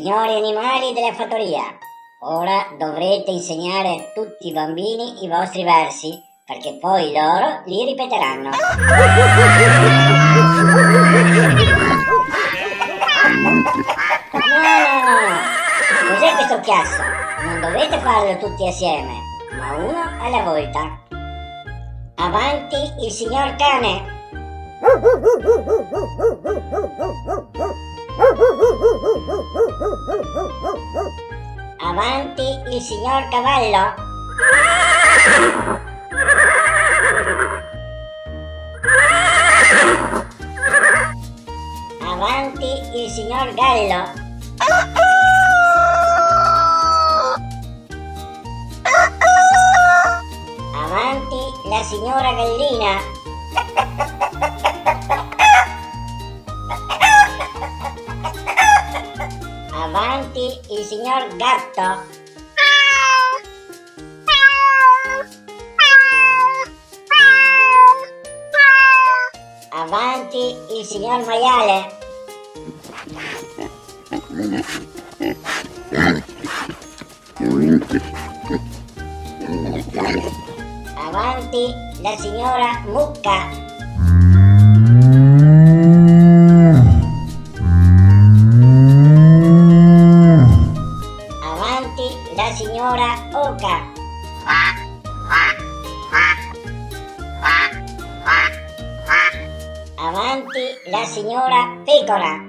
Signori animali della fattoria, ora dovrete insegnare a tutti i bambini i vostri versi, perché poi loro li ripeteranno. No, no, no. Cos'è questo chiasso? Non dovete farlo tutti assieme, ma uno alla volta. Avanti il signor cane. Avanti il signor cavallo. Avanti il signor gallo. Avanti il signor gatto. Avanti il signor maiale. Avanti la signora mucca. La signora pecora.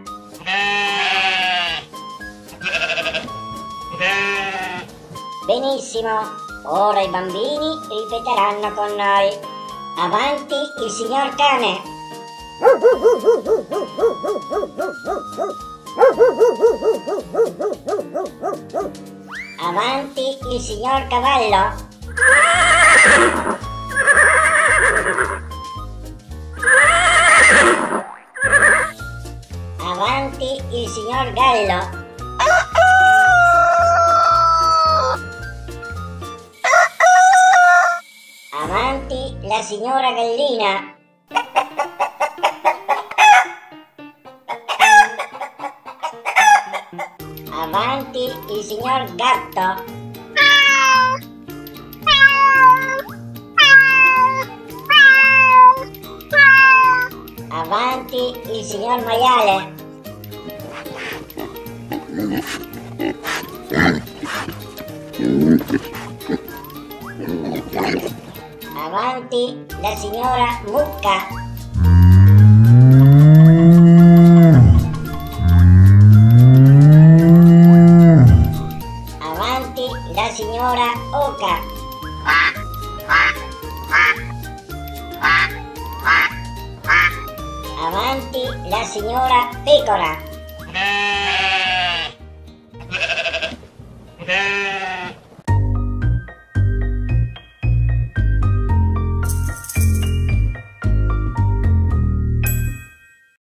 Benissimo, ora i bambini ripeteranno con noi. Avanti il signor cane. Avanti il signor cavallo. Il signor gallo. Avanti la signora gallina. Avanti il signor gatto. Avanti il signor maiale. Avanti la signora mucca. Avanti la signora oca. Avanti la signora pecora. Yeah.